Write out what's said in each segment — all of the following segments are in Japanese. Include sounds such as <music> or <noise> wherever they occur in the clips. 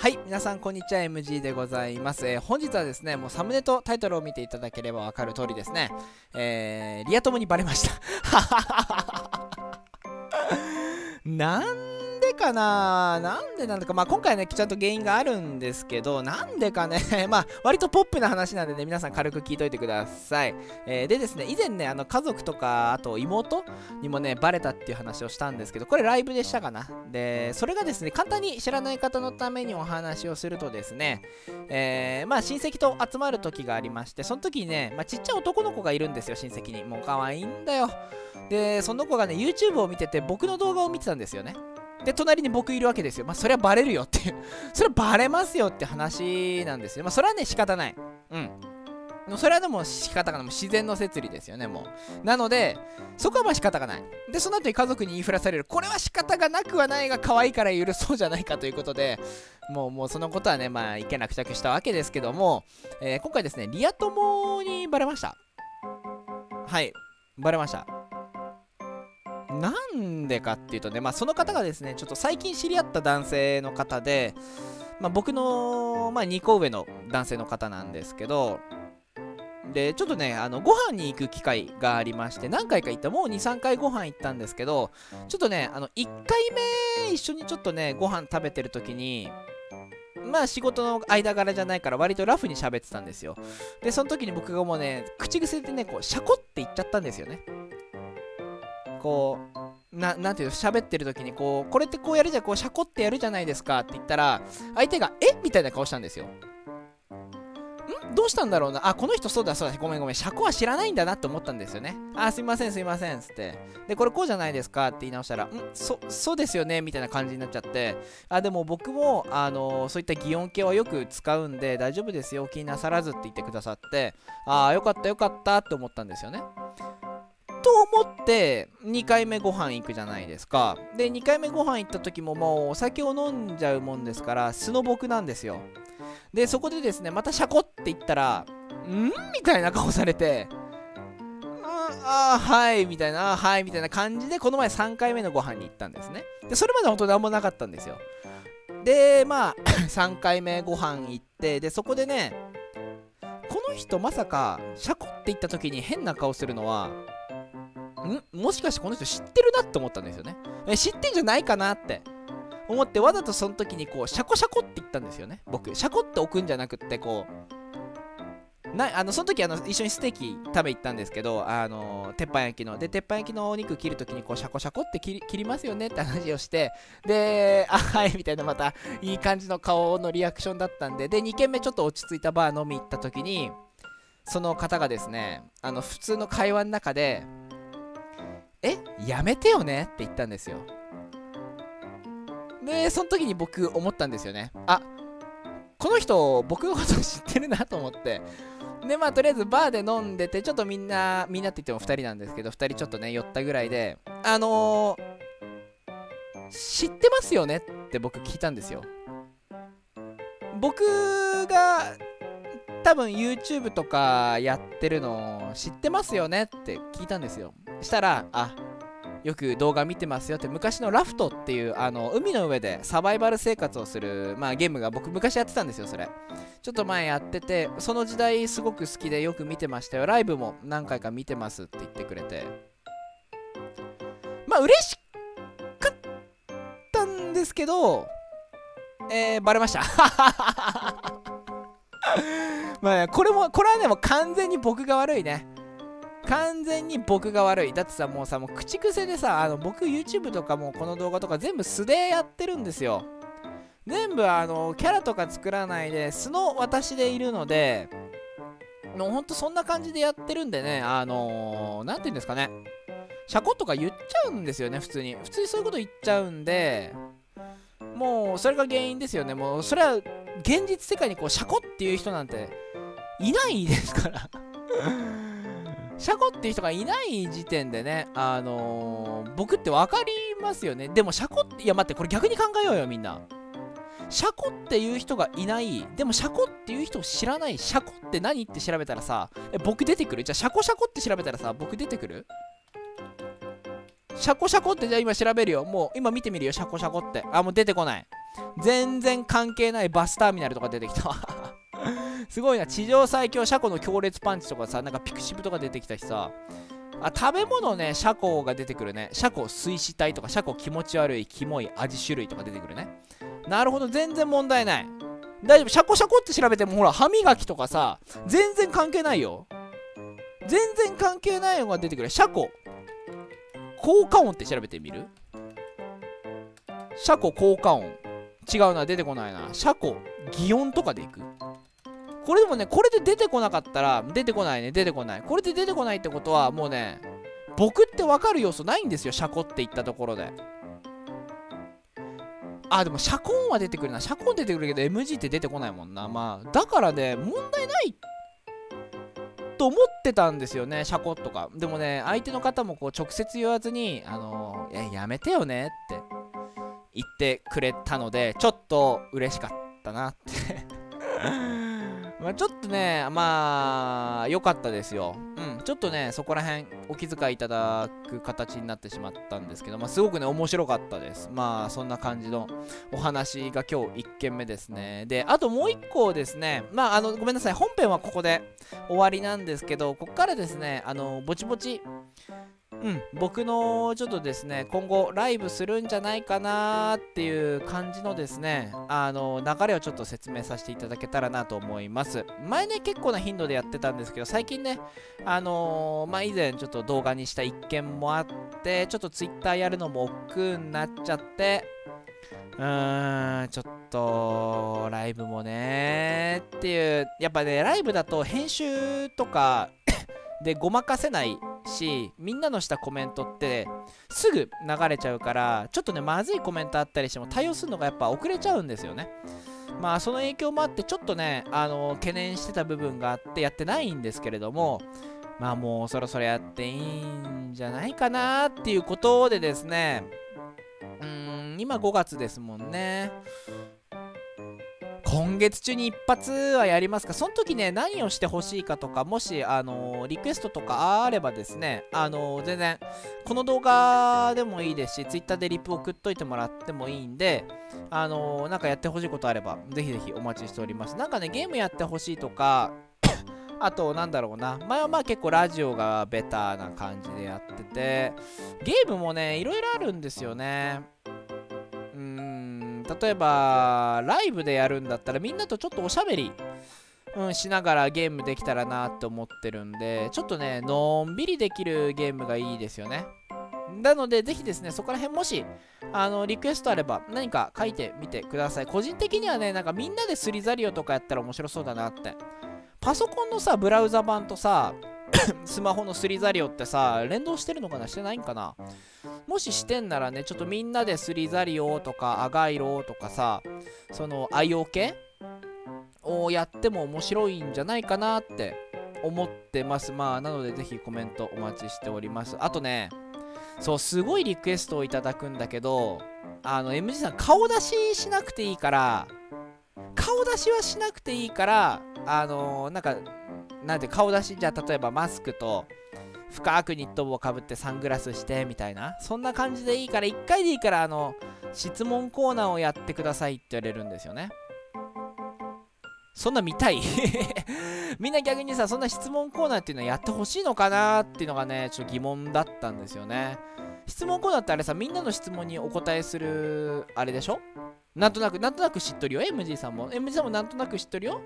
はい、皆さんこんにちは、MG でございます。えー、本日はですね、もうサムネとタイトルを見ていただければわかる通りですね、えー、リア友にバレました。<laughs> なんかな？なんでなんだか、まあ今回ね、ちゃんと原因があるんですけど、なんでかね、<laughs> まあ割とポップな話なんでね、皆さん軽く聞いといてください。えー、でですね、以前ね、あの家族とか、あと妹にもね、バレたっていう話をしたんですけど、これライブでしたかな？で、それがですね、簡単に知らない方のためにお話をするとですね、えー、まあ親戚と集まる時がありまして、その時にね、まあ、ちっちゃい男の子がいるんですよ、親戚に。もう可愛いんだよ。で、その子がね、YouTube を見てて、僕の動画を見てたんですよね。で、隣に僕いるわけですよ。まあ、それはバレるよっていう <laughs> それはバレますよって話なんですよ。まあ、それはね、仕方ない。うん。それはでも仕方がない。自然の摂理ですよね、もう。なので、そこはまあ仕方がない。で、その後に家族に言いふらされる。これは仕方がなくはないが、可愛いから許そうじゃないかということで、もう、もうそのことはね、まあ、いけなく着したわけですけども、えー、今回ですね、リア友にバレました。はい、バレました。なんでかっていうとね、まあ、その方がですね、ちょっと最近知り合った男性の方で、まあ、僕の、まあ、2個上の男性の方なんですけど、で、ちょっとね、あの、ご飯に行く機会がありまして、何回か行った、もう2、3回ご飯行ったんですけど、ちょっとね、あの、1回目一緒にちょっとね、ご飯食べてる時に、まあ仕事の間柄じゃないから割とラフに喋ってたんですよ。で、その時に僕がもうね、口癖でね、こう、シャコって言っちゃったんですよね。こうななていうの喋ってる時にこうこれってこうやるじゃこうシャコってやるじゃないですかって言ったら相手がえ？みたいな顔したんですよ。ん？どうしたんだろうな？あこの人そうだそうだ。ごめんごめん。シャコは知らないんだなって思ったんですよね。あすいませんすいませんつって。でこれこうじゃないですか？って言い直したらん？そそうですよね？みたいな感じになっちゃって。あでも僕もあのそういった擬音系はよく使うんで大丈夫ですよ。気になさらずって言ってくださって。ああよかったよかったって思ったんですよね。と思って2回目ご飯行くじゃないですか。で2回目ご飯行った時ももうお酒を飲んじゃうもんですから素の僕なんですよ。でそこでですねまたシャコって言ったらん？みたいな顔されてああはいみたいなはいみたいな感じでこの前3回目のご飯に行ったんですね。でそれまで本当何もなかったんですよ。でまあ <coughs> 3回目ご飯行ってでそこでねこの人まさかシャコって言った時に変な顔するのはんもしかしてこの人知ってるなって思ったんですよね。え知ってんじゃないかなって。思ってわざとその時にこうシャコシャコって言ったんですよね。僕シャコって置くんじゃなくってこうなあのその時あの一緒にステーキ食べ行ったんですけどあの鉄板焼きの。で鉄板焼きのお肉切る時にこうシャコシャコって切りますよねって話をしてであはいみたいなまたいい感じの顔のリアクションだったんで。で2軒目ちょっと落ち着いたバー飲み行った時にその方がですねあの普通の会話の中でやめてよねって言ったんですよ。でその時に僕思ったんですよね。あこの人僕のこと知ってるなと思って。でまあとりあえずバーで飲んでてちょっとみんなみんなって言っても2人なんですけど2人ちょっとね寄ったぐらいであのー、知ってますよねって僕聞いたんですよ。僕が多分 YouTube とかやってるの知ってますよねって聞いたんですよ。したら、あ、よく動画見てますよって昔のラフトっていうあの海の上でサバイバル生活をする、まあ、ゲームが僕昔やってたんですよそれ。ちょっと前やっててその時代すごく好きでよく見てましたよ。ライブも何回か見てますって言ってくれて。まあ嬉しかったんですけどえー、バレました。<laughs> まあねこれもこれはねもう完全に僕が悪いね。完全に僕が悪い。だってさ、もうさ、もう口癖でさ、あの僕 YouTube とかもこの動画とか全部素でやってるんですよ。全部あの、キャラとか作らないで素の私でいるので、もうほんとそんな感じでやってるんでね、あのー、なんて言うんですかね。シャコとか言っちゃうんですよね、普通に。普通にそういうこと言っちゃうんで、もうそれが原因ですよね。もうそれは現実世界にこうシャコっていう人なんていないですからシャコっていう人がいない時点でね、あのー、僕って分かりますよね。でもシャコって、いや待って、これ逆に考えようよ、みんな。シャコっていう人がいない。でもシャコっていう人を知らない。シャコって何って調べたらさ、え、僕出てくる？じゃあシャコシャコって調べたらさ、僕出てくる？シャコシャコってじゃあ今調べるよ。もう今見てみるよ、シャコシャコって。あ、もう出てこない。全然関係ないバスターミナルとか出てきたわすごいな。地上最強車庫の強烈パンチとかさなんかピクシブとか出てきたしさ。あ食べ物ね車庫が出てくるね。車庫水死体とか車庫気持ち悪いキモい味種類とか出てくるね。なるほど。全然問題ない。大丈夫。シャコシャコって調べてもほら歯磨きとかさ全然関係ないよ。全然関係ないのが出てくる。シャコ効果音って調べてみる？シャコ効果音。違うな。出てこないな。シャコ擬音とかでいく？これでもねこれで出てこなかったら出てこないね出てこない。これで出てこないってことはもうね僕って分かる要素ないんですよシャコって言ったところで。あでもシャコンは出てくるな。シャコン出てくるけど MG って出てこないもんな。まあだからね問題ないと思ってたんですよねシャコとか。でもね相手の方もこう直接言わずにあのー、やめてよねって言ってくれたのでちょっと嬉しかったなって。まあちょっとねまあ良かったですよ。うんちょっとねそこら辺お気遣いいただく形になってしまったんですけどまあすごくね面白かったです。まあそんな感じのお話が今日1件目ですね。であともう1個ですね。まああのごめんなさい。本編はここで終わりなんですけどここからですねあのぼちぼちうん、僕のちょっとですね、今後ライブするんじゃないかなっていう感じのですね、あの流れをちょっと説明させていただけたらなと思います。前ね、結構な頻度でやってたんですけど、最近ね、あのー、まあ、以前ちょっと動画にした一件もあって、ちょっと Twitter やるのも億劫になっちゃって、うーん、ちょっと、ライブもねっていう、やっぱね、ライブだと編集とか <coughs> でごまかせないしみんなのしたコメントってすぐ流れちゃうからちょっとねまずいコメントあったりしても対応するのがやっぱ遅れちゃうんですよね。まあその影響もあってちょっとねあの懸念してた部分があってやってないんですけれどもまあもうそろそろやっていいんじゃないかなっていうことでですね。うーん今5月ですもんね。今月中に一発はやりますか？その時ね、何をしてほしいかとか、もし、あのー、リクエストとかあればですね、あのー、全然、この動画でもいいですし、Twitter でリプ送っといてもらってもいいんで、あのー、なんかやってほしいことあれば、ぜひぜひお待ちしております。なんかね、ゲームやってほしいとか、<coughs> あと、なんだろうな。前はまあ結構ラジオがベターな感じでやってて、ゲームもね、いろいろあるんですよね。例えばライブでやるんだったらみんなとちょっとおしゃべり、うん、しながらゲームできたらなって思ってるんでちょっとねのんびりできるゲームがいいですよね。なのでぜひですねそこら辺もしあのリクエストあれば何か書いてみてください。個人的にはねなんかみんなでスリザリオとかやったら面白そうだなって。パソコンのさブラウザ版とさ <coughs> スマホのスリザリオってさ連動してるのかな？してないんかな？もししてんならね、ちょっとみんなでスリザリオとかアガイロとかさ、その IO 系をやっても面白いんじゃないかなって思ってます。まあ、なのでぜひコメントお待ちしております。あとね、そう、すごいリクエストをいただくんだけど、あの、MG さん、顔出ししなくていいから、顔出しはしなくていいから、あのー、なんか、なんて顔出し、じゃあ例えばマスクと、深くニット帽をかぶってサングラスしてみたいなそんな感じでいいから1回でいいからあの質問コーナーをやってくださいって言われるんですよね。そんな見たい？<laughs> みんな逆にさそんな質問コーナーっていうのはやってほしいのかなっていうのがねちょっと疑問だったんですよね。質問コーナーってあれさみんなの質問にお答えするあれでしょ？なんとなくなんとなく知っとるよ MG さんも。MG さんもなんとなく知っとるよ？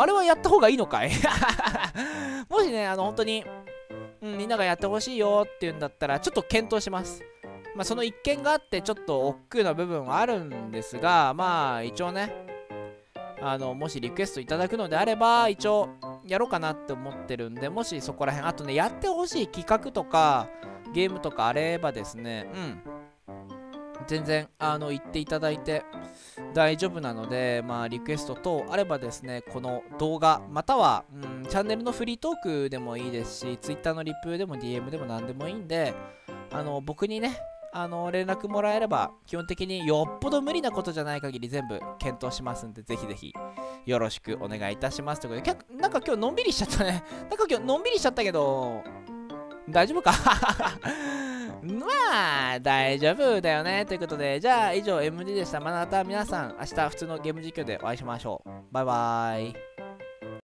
あれはやった方がいいのかい？<laughs> もしね、あの、本当に、うん、みんながやってほしいよっていうんだったら、ちょっと検討します。まあ、その一件があって、ちょっと億劫な部分はあるんですが、まあ、一応ね、あの、もしリクエストいただくのであれば、一応、やろうかなって思ってるんで、もしそこら辺、あとね、やってほしい企画とか、ゲームとかあればですね、うん、全然あの言っていただいて大丈夫なので、まあ、リクエスト等あればですね、この動画、または、うん、チャンネルのフリートークでもいいですし、Twitter のリプでも DM でも何でもいいんで、あの僕にね、あの連絡もらえれば、基本的によっぽど無理なことじゃない限り全部検討しますんで、ぜひぜひよろしくお願いいたします。ということで、なんか今日のんびりしちゃったね。なんか今日のんびりしちゃったけど、大丈夫か？<laughs> まあ大丈夫だよね。ということでじゃあ以上 MD でした。また皆さん明日普通のゲーム実況でお会いしましょう。バイバーイ。